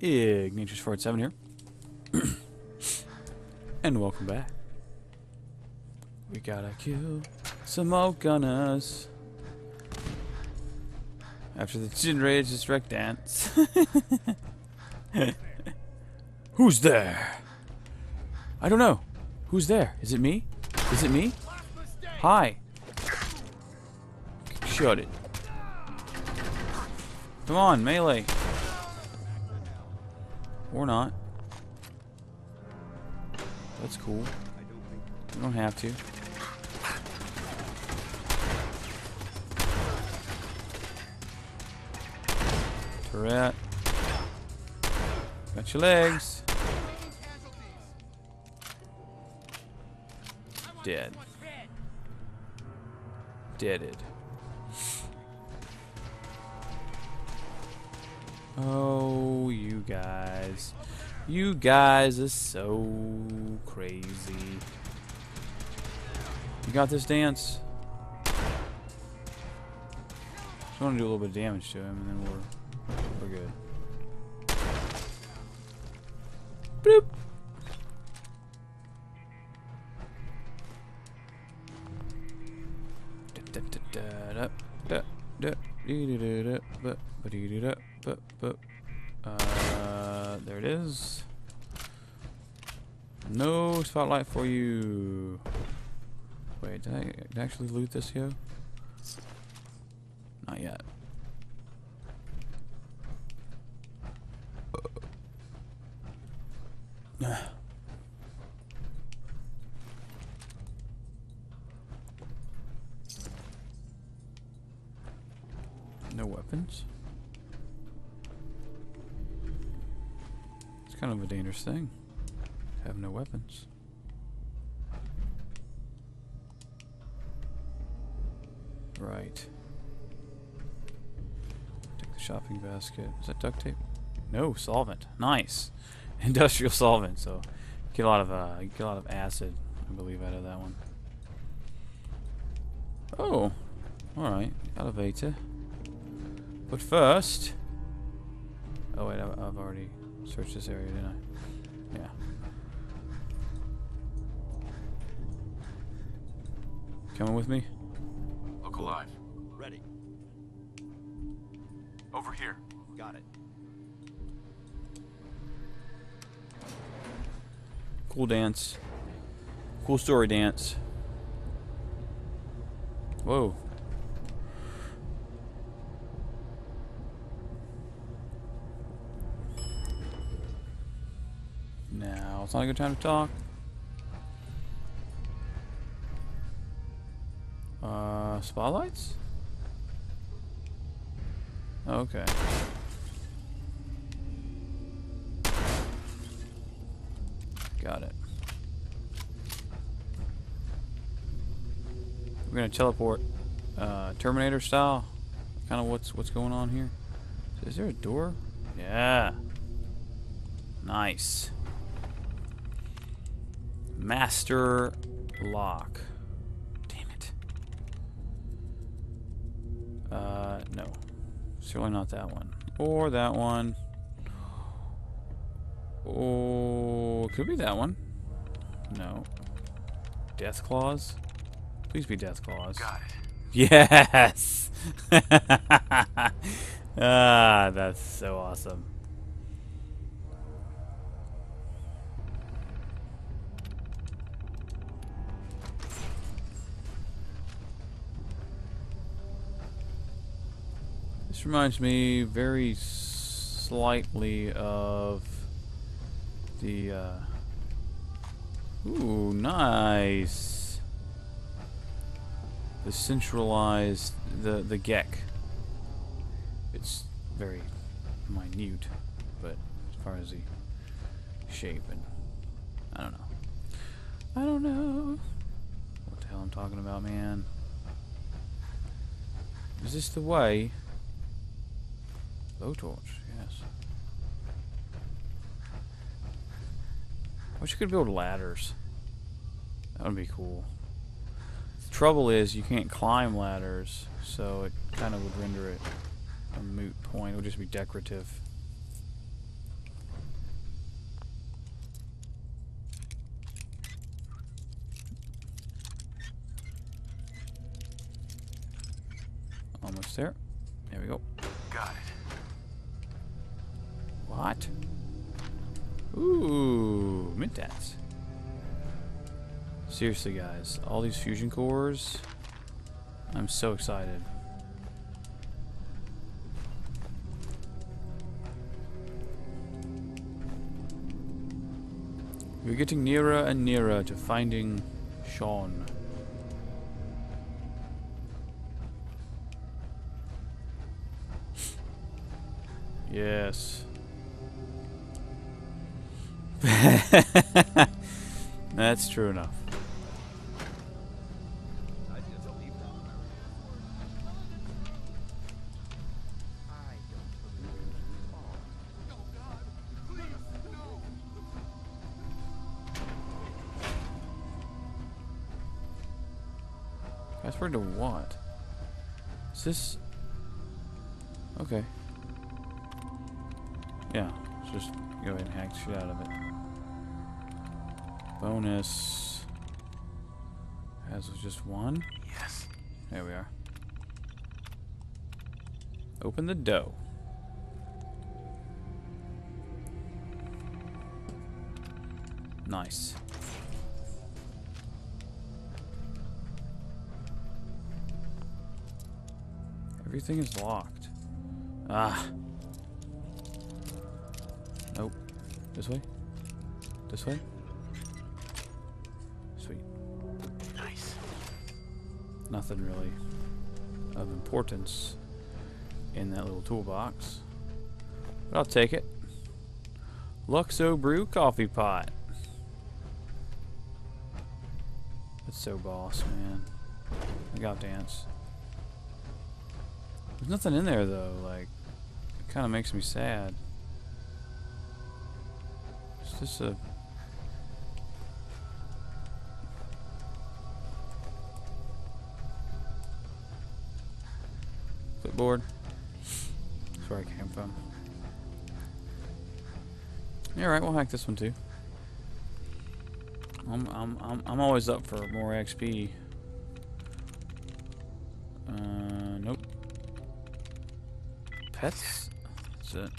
Ignatius487 here. and welcome back. We gotta kill some more gunners. After the Jinrage Destruct dance. Who's there? I don't know. Who's there? Is it me? Is it me? Hi. Shut it. Come on, melee. Or not. That's cool. You don't have to. Turret. Got your legs. Dead. Deaded. Oh, you guys. You guys are so crazy. You got this Danse? Just want to do a little bit of damage to him and then we're we're good. Bloop. Uh, there it is. No spotlight for you. Wait, did I, did I actually loot this here? Not yet. no weapons. Kind of a dangerous thing. Have no weapons. Right. Take the shopping basket. Is that duct tape? No, solvent. Nice. Industrial solvent, so get a lot of uh get a lot of acid, I believe, out of that one. Oh. Alright, elevator. But first Oh wait, I've, I've already searched this area, didn't I? Yeah. Coming with me? Look alive. Ready. Over here. Got it. Cool Danse. Cool story Danse. Whoa. It's not a good time to talk. Uh, spotlights? Okay. Got it. We're gonna teleport, uh, Terminator style. Kind of what's what's going on here. Is there a door? Yeah. Nice. Master lock. Damn it. Uh, no. Certainly not that one. Or that one. Oh, could be that one. No. Deathclaws? Please be Deathclaws. Got it. Yes! ah, that's so awesome. This reminds me very slightly of the, uh... Ooh, nice! The centralized, the, the Gek. It's very minute, but as far as the shape and... I don't know. I don't know what the hell I'm talking about, man. Is this the way? Blowtorch, yes. I wish you could build ladders. That would be cool. The trouble is, you can't climb ladders, so it kind of would render it a moot point. It would just be decorative. Almost there. There we go. Ooh, Mentats. Seriously, guys, all these fusion cores. I'm so excited. We're getting nearer and nearer to finding Shaun. Yes. That's true enough. Password to what? Is this... Okay. Yeah, let's just go ahead and hack shit out of it. Bonus. As was just one. Yes. There we are. Open the dough. Nice. Everything is locked. Ah. Nope. This way? This way? Nothing really of importance in that little toolbox. But I'll take it. Luxo Brew Coffee Pot. That's so boss, man. Look out, Danse. There's nothing in there though, like it kinda makes me sad. It's just a clipboard. That's where I came from. Yeah, right, we'll hack this one too. I'm I'm I'm I'm always up for more XP. Uh nope. Pets? That's it.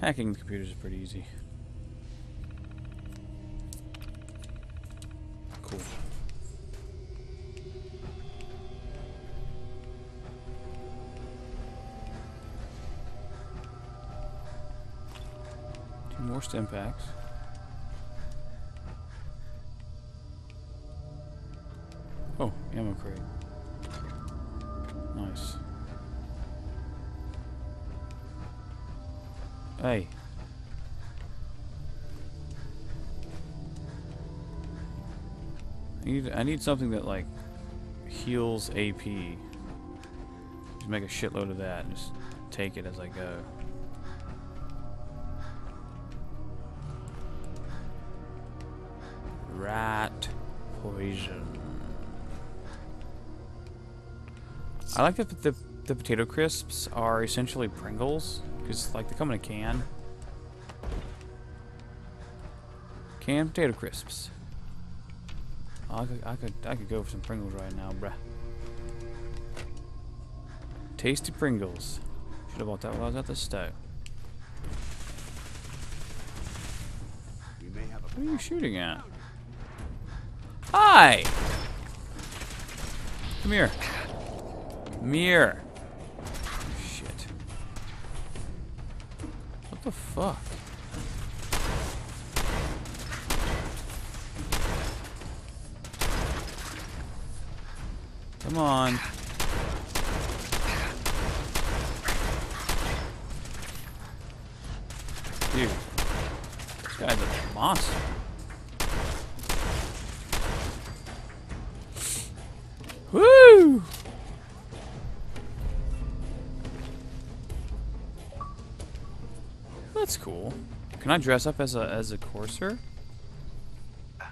Hacking the computers is pretty easy. More stimpaks. Oh, ammo crate. Nice. Hey. I need I need something that like heals AP. Just make a shitload of that and just take it as I go. Poison. I like that the, the potato crisps are essentially Pringles because like they come in a can. Canned potato crisps. Oh, I could, I could, I could go for some Pringles right now, bruh. Tasty Pringles. Should have bought that while I was at the stove. What are you shooting at? Hi! Come here. Come here. Shit. What the fuck? Come on. Dude. This guy's a monster. That's cool. Can I dress up as a as a courser? Uh,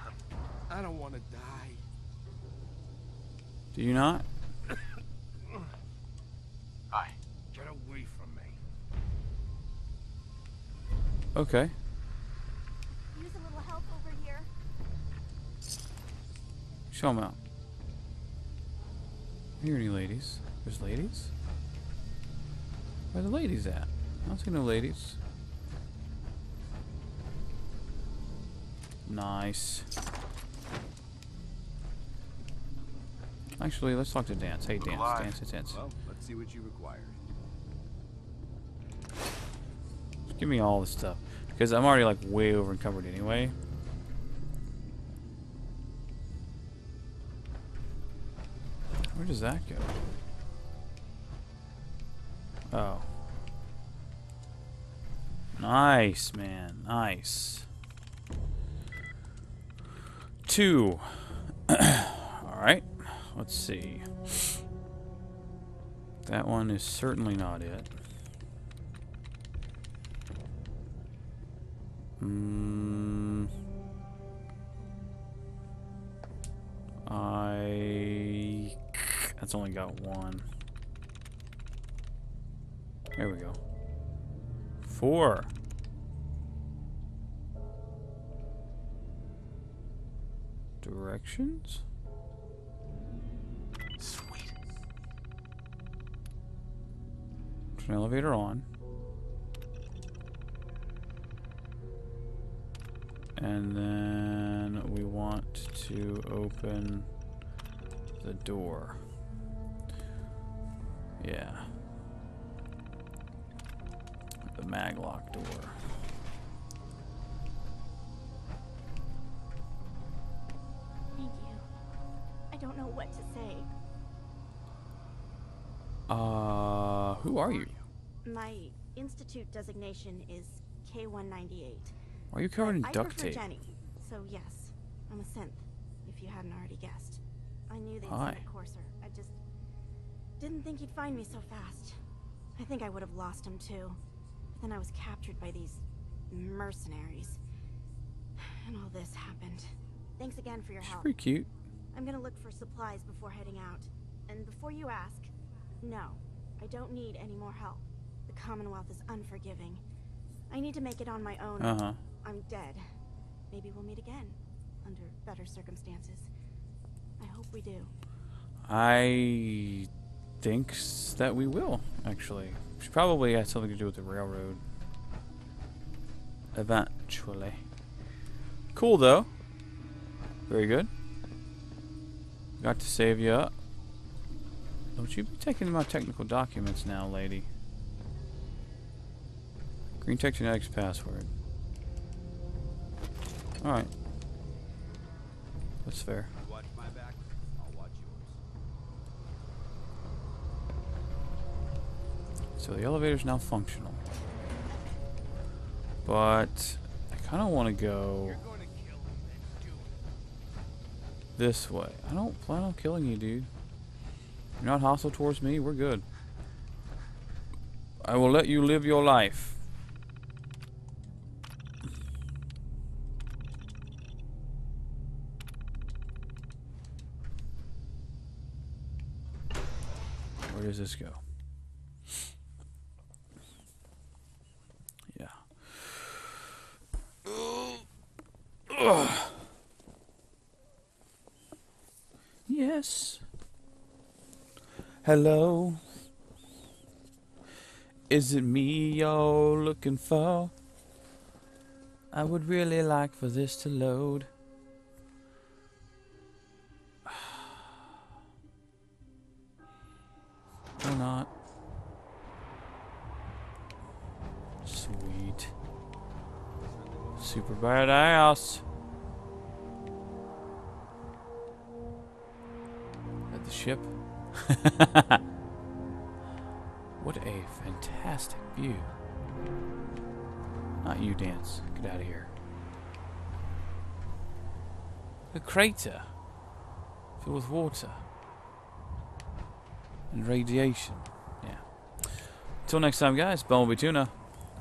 I don't want to die. Do you not? Hi. Get away from me. Okay. Use a little help over here. Show him out. hear any ladies. There's ladies? Where are the ladies at? I don't see no ladies. Nice. Actually, let's talk to Danse. Hey, Danse. Alive. Danse, Danse, Danse. Well, let's see what you require. Just give me all the stuff. Because I'm already, like, way over encumbered anyway. Where does that go? Oh. Nice, man. Nice. Two. Alright. Let's see. That one is certainly not it. Hmm. I. That's only got one. There we go. Four. Directions? Sweet. Turn elevator on. And then we want to open the door. Yeah. The maglock door. Don't know what to say. Uh, who are you? My institute designation is K198. Why are you covered in I duct prefer tape? Jenny, so yes, I'm a synth. If you hadn't already guessed, I knew they'd send a courser. I just didn't think he'd find me so fast. I think I would have lost him too. But then I was captured by these mercenaries, and all this happened. Thanks again for your She's help. pretty cute. I'm gonna look for supplies before heading out. And before you ask, no, I don't need any more help. The Commonwealth is unforgiving. I need to make it on my own. Uh huh. I'm dead. Maybe we'll meet again, under better circumstances. I hope we do. I think that we will, actually. She probably has something to do with the railroad. Eventually. Cool, though. Very good. Got to save you up. Don't you be taking my technical documents now, lady. Greentech Genetics password. Alright. That's fair. Watch my back. I'll watch yours. So the elevator's now functional. But I kind of want to go this way. I don't plan on killing you, dude. You're not hostile towards me. We're good. I will let you live your life. Where does this go? Yeah. Ugh. Yes. Hello. Is it me you're looking for? I would really like for this to load. Or not. Sweet. Super badass. The ship. what a fantastic view. Not you, Danse. Get out of here. A crater filled with water and radiation. Yeah. Until next time, guys, Bumblebee Tuna.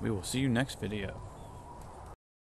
We will see you next video.